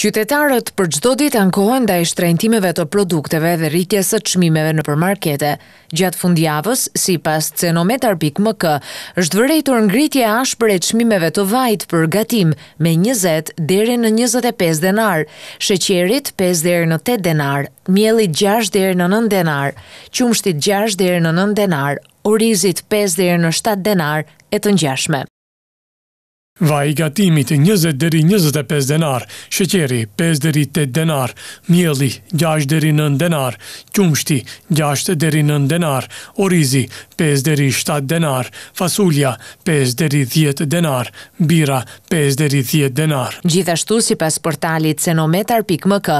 Qytetarët për çdo ditë ankohen ndaj shtrenjtimeve të produkteve dhe rritjes së çmimeve nëpër markete. Gjatë fundjavës, sipas Cenometar.mk, është vërejtur ngritje e ashpër e çmimeve të vajit për gatim me 20 deri në 25 denar, sheqerit 5 deri në 8 denar, miellit 6 deri në 9 denar, qumështit 6 deri në 9 denar, Orizit pesë deri në shtatë denarë e të ngjashme. Vaji i gatimit njëzet deri njëzet e pesë denarë, sheqeri pesë deri tetë denarë, mielli gjashtë deri nëntë denarë, qumështi gjashtë deri nëntë denarë, orizi pesë deri shtatë denarë, fasulja pesë deri dhjetë denarë, bira pesë deri dhjetë denarë. Gjithashtu sipas portalit Cenometar pikë MK,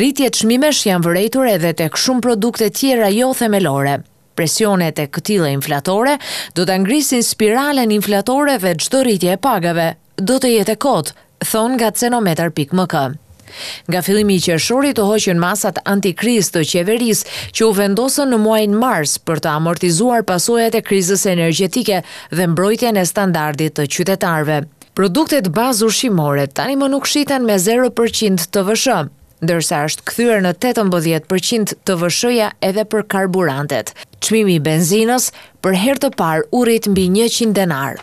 rritje çmimesh janë vërejtur edhe tek shumë produkte tjera jo themelore. Presionet e këtilla inflatore do ta ngrisin spiralen inflatore dhe çdo rritje e pagave do të jetë e kotë, thonë nga Cenometar.mk. Nga fillimi i qershorit u hoqën masat antikrizë të qeverisë që u vendosën në muajin mars për të amortizuar pasojat e krizës energjetike dhe mbrojtjen e standardit të qytetarëve. Produktet bazë ushqimore tani më nuk shiten me zero për qind TVSH. ndërsa është kthyer në tetëmbëdhjetë për qind TVSH-ja edhe për karburantet. Çmimi i benzinës për herë të parë u rrit mbi njëqind denarë.